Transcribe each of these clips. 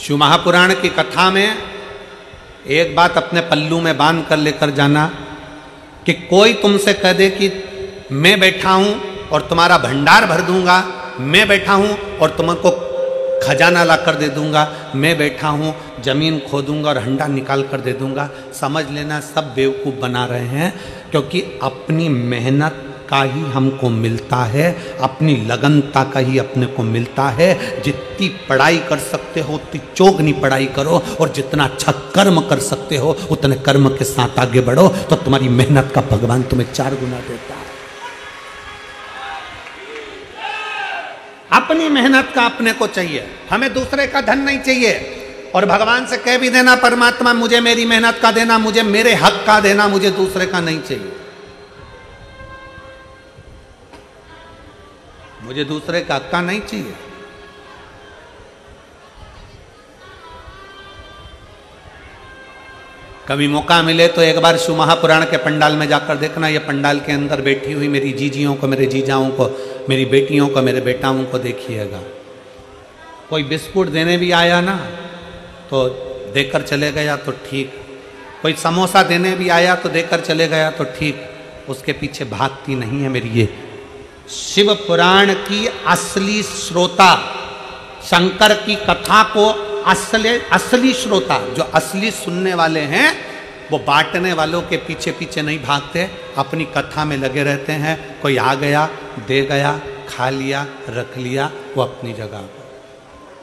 शिव महापुराण की कथा में एक बात अपने पल्लू में बाँध कर लेकर जाना कि कोई तुमसे कह दे कि मैं बैठा हूँ और तुम्हारा भंडार भर दूँगा, मैं बैठा हूँ और तुमको खजाना ला कर दे दूँगा, मैं बैठा हूँ, ज़मीन खोदूँगा और हंडा निकाल कर दे दूँगा। समझ लेना, सब बेवकूफ़ बना रहे हैं, क्योंकि अपनी मेहनत का ही हमको मिलता है, अपनी लगनता का ही अपने को मिलता है। जितनी पढ़ाई कर सकते हो, उतनी चोगनी पढ़ाई करो और जितना अच्छा कर्म कर सकते हो, उतने कर्म के साथ आगे बढ़ो तो तुम्हारी मेहनत का भगवान तुम्हें चार गुना देता है। अपनी मेहनत का अपने को चाहिए। हमें दूसरे का धन नहीं चाहिए। और भगवान से कह भी देना, परमात्मा मुझे मेरी मेहनत का देना, मुझे मेरे हक का देना, मुझे दूसरे का नहीं चाहिए। मुझे दूसरे का हक का नहीं चाहिए। कभी मौका मिले तो एक बार शिव महापुराण के पंडाल में जाकर देखना। ये पंडाल के अंदर बैठी हुई मेरी जीजियों को, मेरे जीजाओं को, मेरी बेटियों को, मेरे बेटाओं को देखिएगा। कोई बिस्कुट देने भी आया ना तो देकर चले गया तो ठीक। कोई समोसा देने भी आया तो देकर चले गया तो ठीक। उसके पीछे भागती नहीं है मेरी ये शिव पुराण की असली श्रोता, शंकर की कथा को असली असली श्रोता, जो असली सुनने वाले हैं, वो बांटने वालों के पीछे पीछे नहीं भागते, अपनी कथा में लगे रहते हैं, कोई आ गया, दे गया, खा लिया, रख लिया, वो अपनी जगह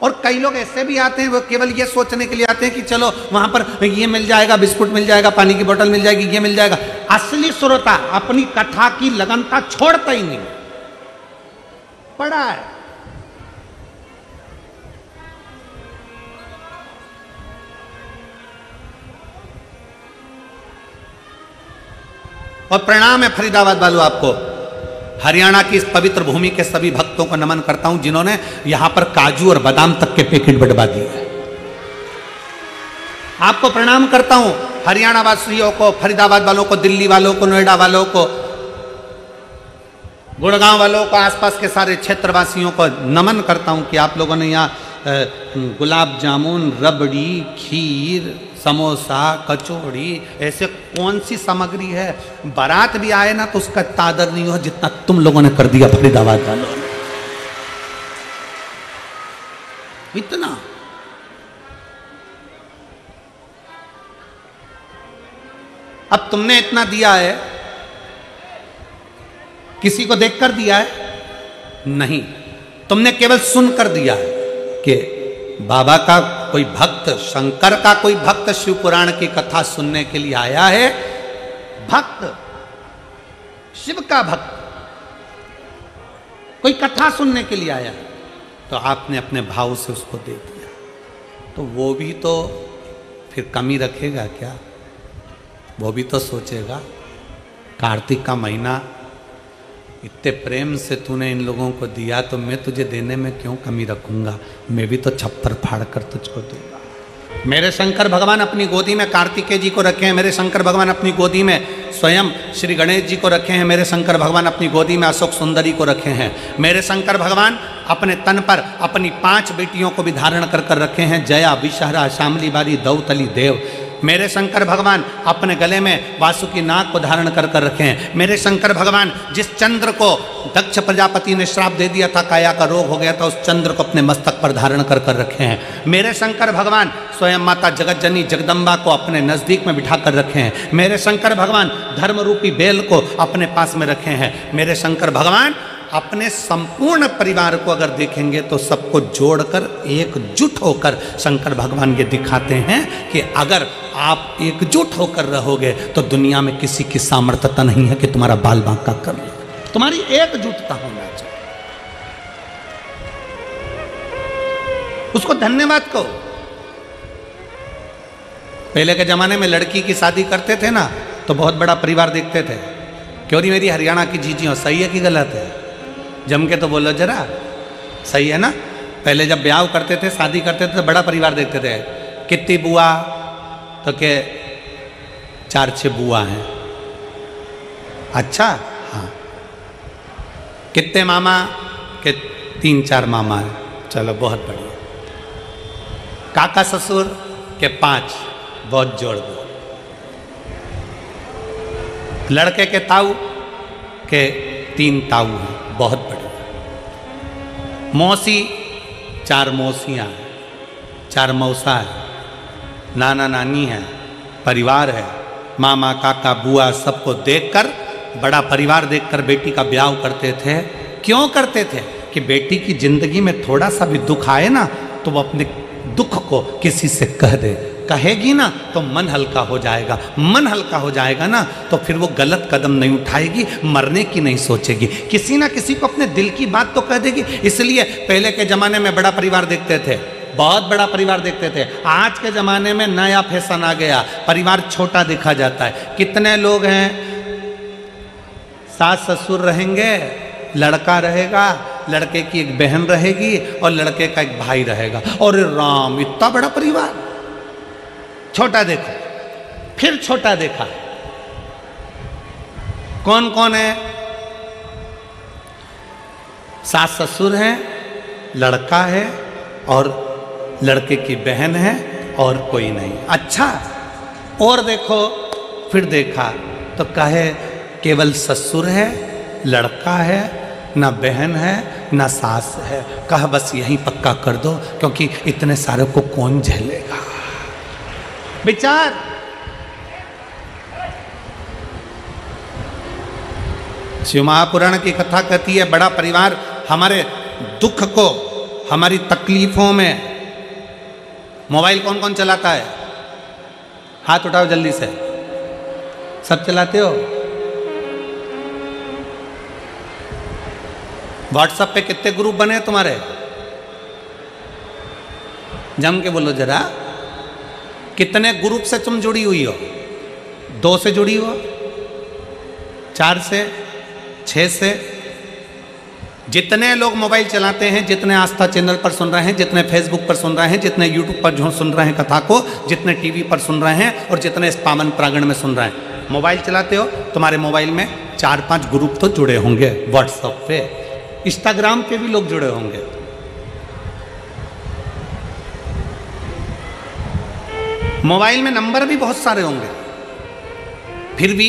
और कई लोग ऐसे भी आते हैं, वो केवल ये सोचने के लिए आते हैं कि चलो, वहाँ पर ये मिल जाएगा, बिस्कुट मिल जाएगा, पानी की बोतल मिल जाएगी, ये मिल जाएगा। असली श्रोता अपनी कथा की लगनता छोड़ता ही नहीं पड़ा है। और प्रणाम है फरीदाबाद वालों आपको। हरियाणा की इस पवित्र भूमि के सभी भक्तों को नमन करता हूँ, जिन्होंने यहाँ पर काजू और बादाम तक के पैकेट बटवा दिए आपको प्रणाम करता हूँ हरियाणा वासियों को, फरीदाबाद वालों को, दिल्ली वालों को, नोएडा वालों को गुड़गांव वालों को आसपास के सारे क्षेत्रवासियों को नमन करता हूँ कि आप लोगों ने यहाँ गुलाब जामुन, रबड़ी, खीर, समोसा, कचौड़ी, ऐसे कौन सी सामग्री है? बारात भी आए ना तो उसका तादर नहीं हो जितना तुम लोगों ने कर दिया फरीदाबाद वालों ने। इतना। अब तुमने इतना दिया है किसी को देख कर दिया है? नहीं। तुमने केवल सुनकर दिया है कि बाबा का कोई भक्त, शंकर का कोई भक्त शिव पुराण की कथा सुनने के लिए आया है? भक्त, शिव का भक्त कोई कथा सुनने के लिए आया है? तो आपने अपने भाव से उसको दे दिया। तो वो भी तो फिर कमी रखेगा क्या? वो भी तो सोचेगा, कार्तिक का महीना इतने प्रेम से तूने इन लोगों को दिया तो मैं तुझे देने में क्यों कमी रखूँगा? मैं भी तो छप्पर फाड़ कर तुझको दूँगा। मेरे शंकर भगवान अपनी गोदी में कार्तिकेय जी को रखे हैं, मेरे शंकर भगवान अपनी गोदी में स्वयं श्री गणेश जी को रखे हैं, मेरे शंकर भगवान अपनी गोदी में अशोक सुंदरी को रखे हैं। मेरे शंकर भगवान अपने तन पर अपनी पाँच बेटियों को भी धारण कर कर रखे हैं, जया विशहरा श्यामली बारी दौतली, देव। मेरे शंकर भगवान अपने गले में वासुकी नाग को धारण कर कर रखे हैं। मेरे शंकर भगवान, जिस चंद्र को दक्ष प्रजापति ने श्राप दे दिया था, काया का रोग हो गया था, उस चंद्र को अपने मस्तक पर धारण कर कर रखे हैं। मेरे शंकर भगवान, स्वयं माता जगत जननी जगदम्बा को अपने नज़दीक में बिठा कर रखे हैं। मेरे शंकर भगवान धर्म रूपी बेल को अपने पास में रखे हैं। मेरे शंकर भगवान अपने संपूर्ण परिवार को अगर देखेंगे तो सबको जोड़कर एकजुट होकर शंकर भगवान ये दिखाते हैं कि अगर आप एकजुट होकर रहोगे तो दुनिया में किसी की सामर्थ्यता नहीं है कि तुम्हारा बाल बांका कर ले। तुम्हारी एकजुटता होना चाहिए। उसको धन्यवाद कहो। पहले के जमाने में लड़की की शादी करते थे ना तो बहुत बड़ा परिवार देखते थे। क्यों नहीं मेरी हरियाणा की जीजी हो? सही है कि गलत है? जम के तो बोलो जरा, सही है ना? पहले जब ब्याह करते थे, शादी करते थे तो बड़ा परिवार देखते थे। कितनी बुआ? तो के चार छः बुआ हैं। अच्छा? हाँ। कितने मामा? के तीन चार मामा हैं। चलो, बहुत बढ़िया। काका ससुर के पाँच, बहुत जोड़ दो। लड़के के ताऊ के तीन ताऊ हैं। बहुत बड़े। मौसी, चार मौसियाँ चार मौसा है। नाना नानी है, परिवार है। मामा, काका, बुआ सबको देखकर, बड़ा परिवार देखकर बेटी का ब्याह करते थे। क्यों करते थे? कि बेटी की ज़िंदगी में थोड़ा सा भी दुख आए ना तो वो अपने दुख को किसी से कह दे। कहेगी ना तो मन हल्का हो जाएगा। मन हल्का हो जाएगा ना तो फिर वो गलत कदम नहीं उठाएगी, मरने की नहीं सोचेगी। किसी ना किसी को अपने दिल की बात तो कह देगी। इसलिए पहले के ज़माने में बड़ा परिवार देखते थे, बहुत बड़ा परिवार देखते थे। आज के ज़माने में नया फ़ैशन आ गया, परिवार छोटा देखा जाता है। कितने लोग हैं? सास ससुर रहेंगे, लड़का रहेगा, लड़के की एक बहन रहेगी और लड़के का एक भाई रहेगा। और राम, इतना बड़ा परिवार। छोटा देखो, फिर छोटा देखा। कौन कौन है? सास ससुर हैं, लड़का है, और लड़के की बहन है, और कोई नहीं। अच्छा और देखो, फिर देखा तो कहे, केवल ससुर है, लड़का है, ना बहन है, ना सास है। कहा, बस यहीं पक्का कर दो, क्योंकि इतने सारे को कौन झेलेगा? विचार। शिव महापुराण की कथा कहती है, बड़ा परिवार हमारे दुख को, हमारी तकलीफों में, मोबाइल कौन कौन चलाता है? हाथ उठाओ जल्दी से। सब चलाते हो? व्हाट्सएप पे कितने ग्रुप बने तुम्हारे? जम के बोलो जरा। कितने ग्रुप से तुम जुड़ी हुई हो? दो से जुड़ी हो? चार से? छ से? जितने लोग मोबाइल चलाते हैं, जितने आस्था चैनल पर सुन रहे हैं, जितने फेसबुक पर सुन रहे हैं, जितने यूट्यूब पर जो सुन रहे हैं कथा को, जितने टीवी पर सुन रहे हैं और जितने इस पावन प्रांगण में सुन रहे हैं। मोबाइल चलाते हो, तुम्हारे मोबाइल में चार पाँच ग्रुप तो जुड़े होंगे व्हाट्सएप पे। इंस्टाग्राम पे भी लोग जुड़े होंगे। मोबाइल में नंबर भी बहुत सारे होंगे। फिर भी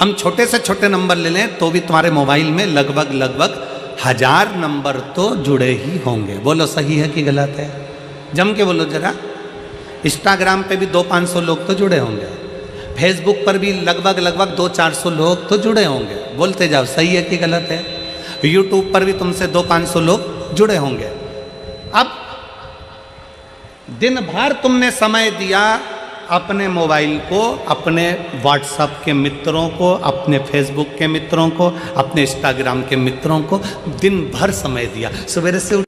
हम छोटे से छोटे नंबर ले लें तो भी तुम्हारे मोबाइल में लगभग लगभग हज़ार नंबर तो जुड़े ही होंगे। बोलो, सही है कि गलत है? जम के बोलो जरा। इंस्टाग्राम पे भी दो पाँच सौ लोग तो जुड़े होंगे। फेसबुक पर भी लगभग लगभग दो चार सौ लोग तो जुड़े होंगे। बोलते जाओ, सही है कि गलत है? यूट्यूब पर भी तुमसे दो पाँच सौ लोग जुड़े होंगे। अब दिन भर तुमने समय दिया अपने मोबाइल को, अपने व्हाट्सएप के मित्रों को, अपने फेसबुक के मित्रों को, अपने इंस्टाग्राम के मित्रों को दिन भर समय दिया। सवेरे से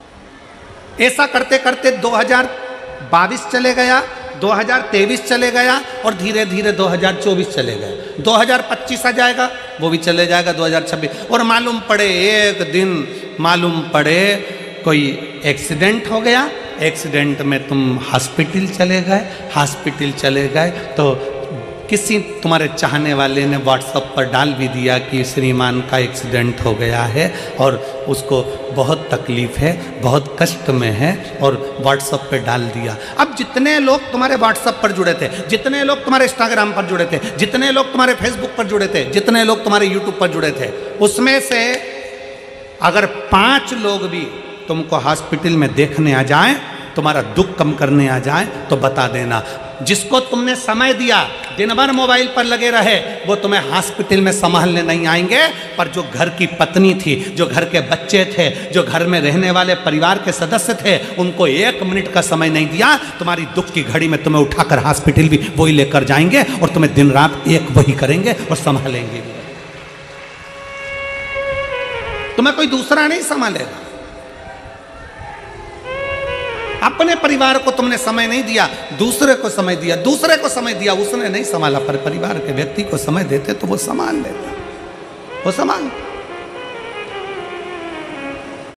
ऐसा करते करते 2022 चले गया 2023 चले गया और धीरे धीरे 2024 चले गए। 2025 आ जाएगा, वो भी चले जाएगा 2026 और मालूम पड़े एक दिन, मालूम पड़े कोई एक्सीडेंट हो गया एक्सीडेंट में तुम हॉस्पिटल चले गए, हॉस्पिटल चले गए तो किसी तुम्हारे चाहने वाले ने व्हाट्सअप पर डाल भी दिया कि श्रीमान का एक्सीडेंट हो गया है और उसको बहुत तकलीफ़ है, बहुत कष्ट में है और व्हाट्सअप पे डाल दिया। अब जितने लोग तुम्हारे व्हाट्सअप पर जुड़े थे, जितने लोग तुम्हारे इंस्टाग्राम पर जुड़े थे, जितने लोग तुम्हारे फेसबुक पर जुड़े थे, जितने लोग तुम्हारे यूट्यूब पर जुड़े थे, उसमें से अगर पाँच लोग भी तुमको हॉस्पिटल में देखने आ जाए, तुम्हारा दुख कम करने आ जाए तो बता देना। जिसको तुमने समय दिया, दिन भर मोबाइल पर लगे रहे, वो तुम्हें हॉस्पिटल में संभालने नहीं आएँगे। पर जो घर की पत्नी थी, जो घर के बच्चे थे, जो घर में रहने वाले परिवार के सदस्य थे, उनको एक मिनट का समय नहीं दिया। तुम्हारी दुख की घड़ी में तुम्हें उठाकर हॉस्पिटल भी वही लेकर जाएँगे और तुम्हें दिन रात एक वही करेंगे और संभालेंगे। तुम्हें कोई दूसरा नहीं संभालेगा। अपने परिवार को तुमने समय नहीं दिया, दूसरे को समय दिया, दूसरे को समय दिया, उसने नहीं संभाला, पर परिवार के व्यक्ति को समय देते तो वो संभाल लेते वो संभाल